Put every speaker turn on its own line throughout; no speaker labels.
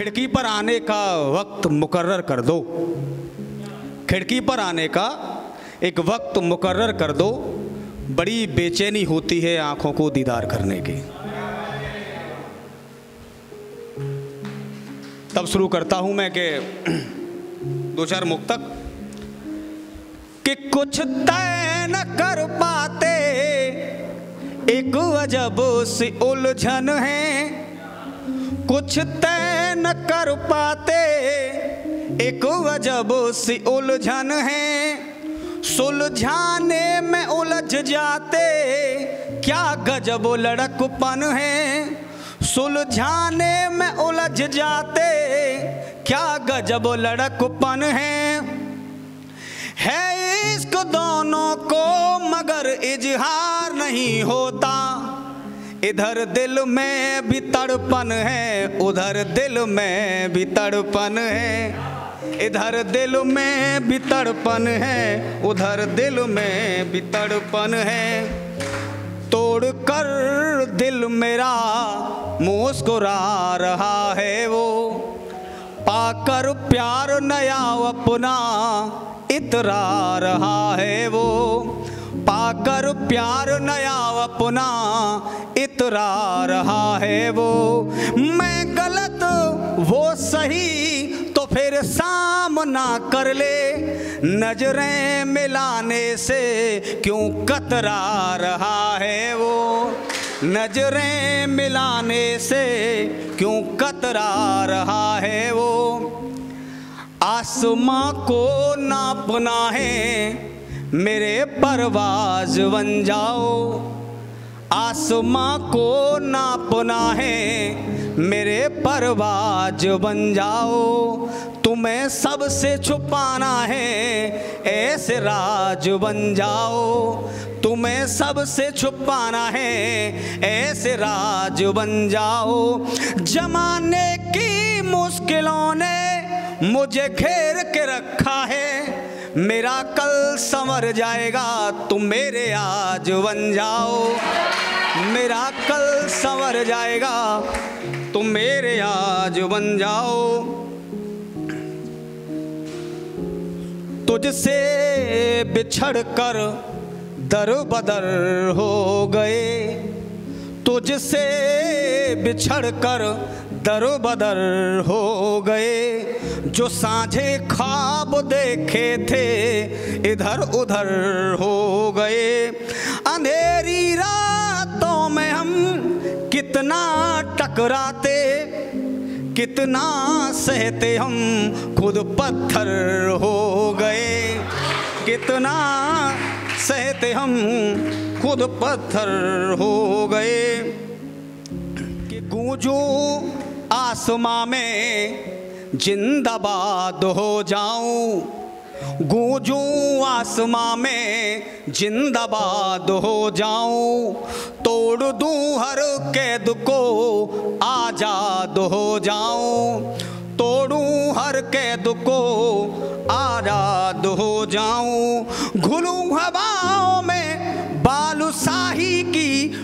खिड़की पर आने का वक्त मुकर्र कर दो। खिड़की पर आने का एक वक्त मुकर्र कर दो। बड़ी बेचैनी होती है आँखों को दीदार करने की। तब शुरू करता हूँ मैं कि दो चार मुक्तक कि कुछ तय न कर पाते, एक अजब सी उलझन है। कुछ तय न कर पाते। एक अजब सी उलझन है। सुलझाने में उलझ जाते। क्या गजब लड़कपन है। सुलझाने में उलझ जाते। क्या गजब लड़कपन है। है इश्क दोनों को, मगर इजहार नहीं होता। इधर दिल में भी तड़पन है, उधर दिल में भी तड़पन है। इधर दिल में भी तड़पन है, उधर दिल में भी तड़पन है। तोड़ कर दिल मेरा मुस्कुरा रहा है वो। पाकर प्यार नया अपना इतरा रहा है वो। पाकर प्यार नया अपना इतरा रहा है वो, मैं गलत, वो सही तो फिर सामना कर ले। नज़रें मिलाने से क्यों कतरा रहा है वो? नज़रें मिलाने से क्यों कतरा रहा है वो? आसमां को नापना है मेरे परवाज बन जाओ। आसमां को नापना है। मेरे परवाज बन जाओ। तुम्हें सबसे छुपाना है। ऐसे राज बन जाओ। तुम्हें सबसे छुपाना है। ऐसे राज बन जाओ। जमाने की मुश्किलों ने मुझे घेर के रखा है। मेरा कल संवर जाएगा, तुम मेरे आज बन जाओ। मेरा कल संवर जाएगा, तुम मेरे आज बन जाओ। तुझसे बिछड़ कर दर बदर हो गए। तुझसे बिछड़ कर दर बदर हो गए, जो साझे ख्वाब देखे थे, इधर उधर हो गए। अंधेरी रातों में हम कितना टकराते, कितना सहते हम खुद पत्थर हो गए। कितना सहते हम खुद पत्थर हो गए कि गूंजू आसमां में जिंदाबाद हो जाऊँ। गूंजू आसमां में जिंदाबाद हो जाऊँ। तोड़ दूँ हर कैद को आज़ाद हो जाऊँ। तोड़ूं हर कैद को आज़ाद हो जाऊँ।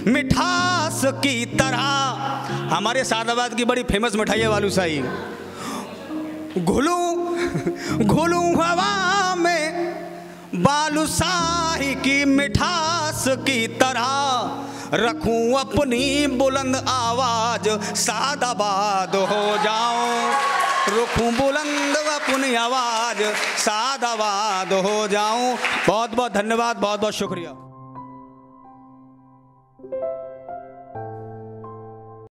मिठास की तरह। हमारे सादाबाद की बड़ी फ़ेमस मिठाई है बालूशाही घुलूं घुलूं हवा में बालूशाही की मिठास की तरह रखूँ अपनी बुलंद आवाज़। सादाबाद हो जाऊँ, रखूँ बुलंद अपनी आवाज़। सादाबाद हो जाऊँ। बहुत बहुत धन्यवाद बहुत बहुत शुक्रिया।